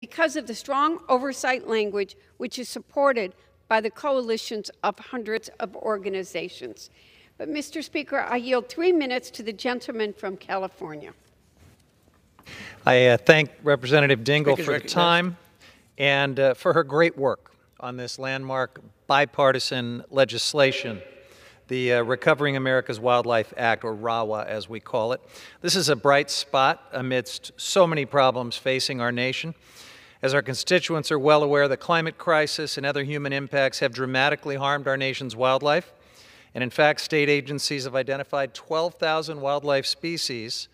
because of the strong oversight language which is supported by the coalitions of hundreds of organizations. But, Mr. Speaker, I yield three minutes to the gentleman from California. I uh, thank Representative Dingell Speaker's for the time and uh, for her great work on this landmark bipartisan legislation, the uh, Recovering America's Wildlife Act, or RAWA as we call it. This is a bright spot amidst so many problems facing our nation. As our constituents are well aware, the climate crisis and other human impacts have dramatically harmed our nation's wildlife. And in fact, state agencies have identified 12,000 wildlife species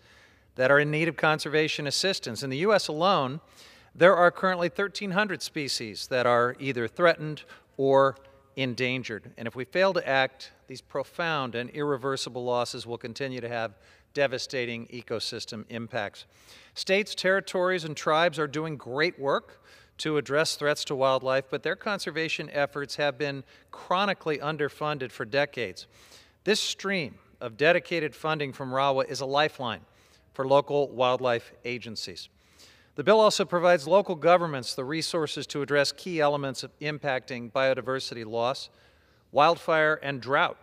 that are in need of conservation assistance. In the U.S. alone, there are currently 1,300 species that are either threatened or endangered. And if we fail to act, these profound and irreversible losses will continue to have devastating ecosystem impacts. States, territories, and tribes are doing great work to address threats to wildlife, but their conservation efforts have been chronically underfunded for decades. This stream of dedicated funding from RAWA is a lifeline for local wildlife agencies. The bill also provides local governments the resources to address key elements of impacting biodiversity loss, wildfire, and drought,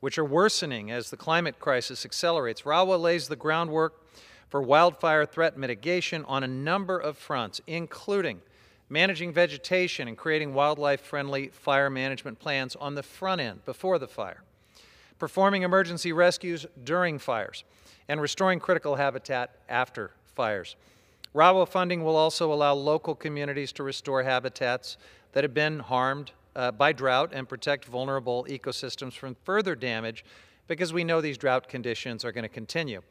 which are worsening as the climate crisis accelerates. RAWA lays the groundwork for wildfire threat mitigation on a number of fronts, including managing vegetation and creating wildlife friendly fire management plans on the front end before the fire, performing emergency rescues during fires, and restoring critical habitat after fires. RAWA funding will also allow local communities to restore habitats that have been harmed uh, by drought and protect vulnerable ecosystems from further damage because we know these drought conditions are going to continue.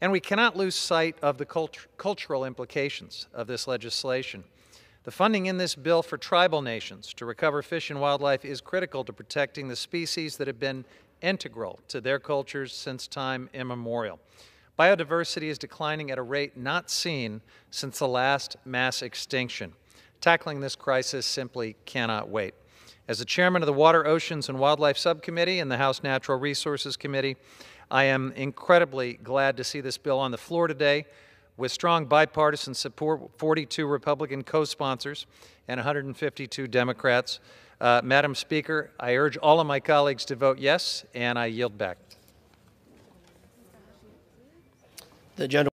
And we cannot lose sight of the cult- cultural implications of this legislation. The funding in this bill for tribal nations to recover fish and wildlife is critical to protecting the species that have been integral to their cultures since time immemorial. Biodiversity is declining at a rate not seen since the last mass extinction. Tackling this crisis simply cannot wait. As the chairman of the Water, Oceans, and Wildlife Subcommittee and the House Natural Resources Committee, I am incredibly glad to see this bill on the floor today with strong bipartisan support, 42 Republican co-sponsors and 152 Democrats. Uh, Madam Speaker, I urge all of my colleagues to vote yes, and I yield back. The gentleman.